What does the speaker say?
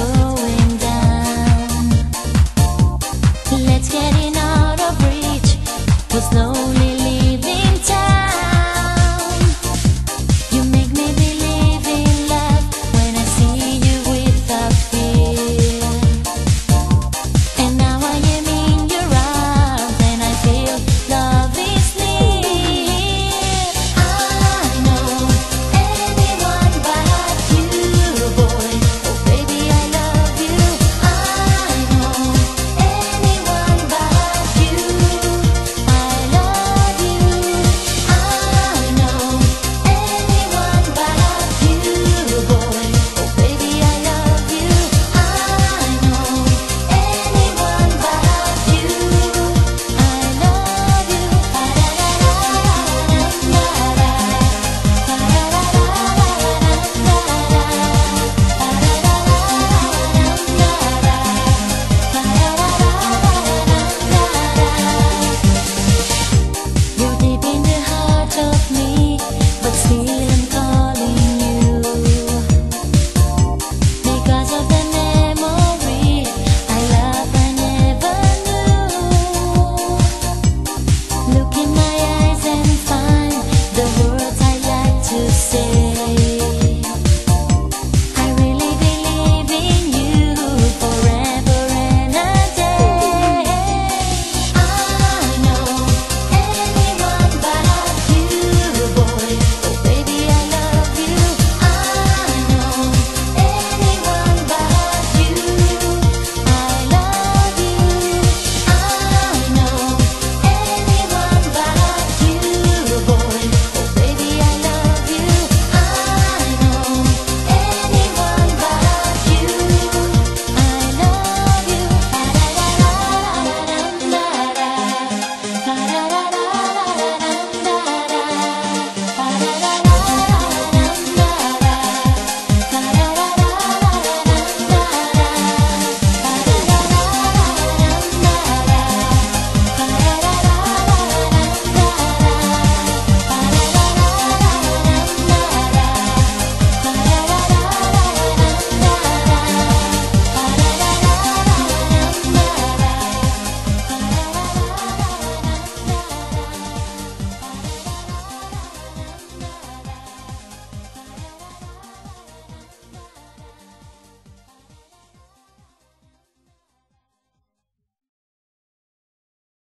so